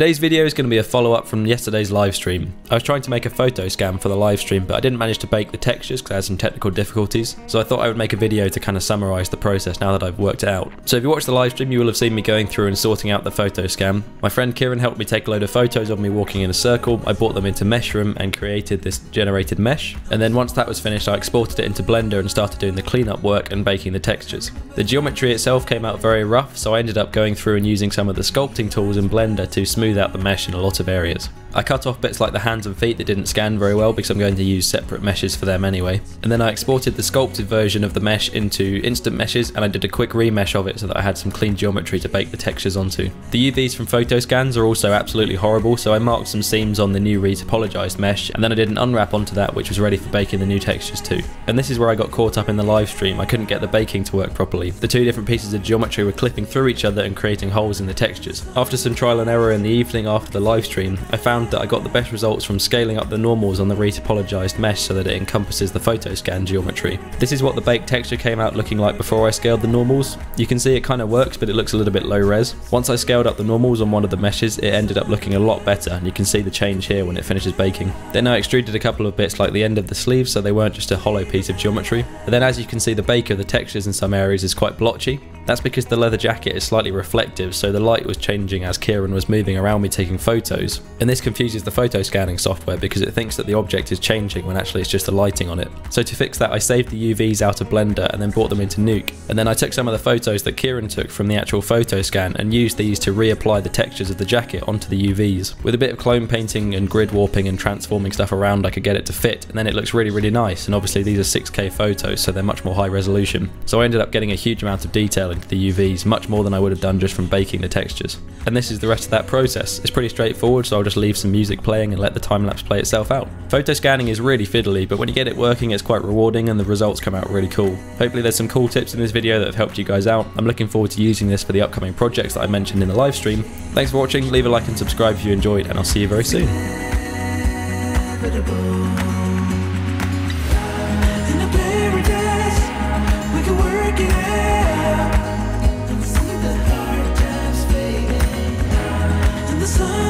Today's video is going to be a follow-up from yesterday's live stream. I was trying to make a photo scan for the live stream, but I didn't manage to bake the textures because I had some technical difficulties, so I thought I would make a video to kind of summarise the process now that I've worked it out. So if you watched the live stream, you will have seen me going through and sorting out the photo scan. My friend Kieran helped me take a load of photos of me walking in a circle, I brought them into Meshroom and created this generated mesh, and then once that was finished I exported it into Blender and started doing the cleanup work and baking the textures. The geometry itself came out very rough, so I ended up going through and using some of the sculpting tools in Blender to smooth out the mesh in a lot of areas. I cut off bits like the hands and feet that didn't scan very well because I'm going to use separate meshes for them anyway. And then I exported the sculpted version of the mesh into instant meshes and I did a quick remesh of it so that I had some clean geometry to bake the textures onto. The UVs from photo scans are also absolutely horrible so I marked some seams on the new retopologized mesh and then I did an unwrap onto that which was ready for baking the new textures too. And this is where I got caught up in the live stream, I couldn't get the baking to work properly. The two different pieces of geometry were clipping through each other and creating holes in the textures. After some trial and error in the evening after the live stream, I found that I got the best results from scaling up the normals on the retopologized mesh so that it encompasses the photo scan geometry. This is what the baked texture came out looking like before I scaled the normals. You can see it kind of works but it looks a little bit low res. Once I scaled up the normals on one of the meshes it ended up looking a lot better and you can see the change here when it finishes baking. Then I extruded a couple of bits like the end of the sleeve so they weren't just a hollow piece of geometry. And then as you can see the bake of the textures in some areas is quite blotchy that's because the leather jacket is slightly reflective, so the light was changing as Kieran was moving around me taking photos. And this confuses the photo scanning software because it thinks that the object is changing when actually it's just the lighting on it. So to fix that, I saved the UVs out of Blender and then brought them into Nuke. And then I took some of the photos that Kieran took from the actual photo scan and used these to reapply the textures of the jacket onto the UVs. With a bit of clone painting and grid warping and transforming stuff around, I could get it to fit, and then it looks really, really nice. And obviously these are 6K photos, so they're much more high resolution. So I ended up getting a huge amount of detail into the UVs, much more than I would have done just from baking the textures. And this is the rest of that process. It's pretty straightforward, so I'll just leave some music playing and let the time lapse play itself out. Photo scanning is really fiddly, but when you get it working, it's quite rewarding and the results come out really cool. Hopefully there's some cool tips in this video that have helped you guys out. I'm looking forward to using this for the upcoming projects that I mentioned in the live stream. Thanks for watching, leave a like and subscribe if you enjoyed, and I'll see you very soon. the sun.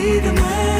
take man.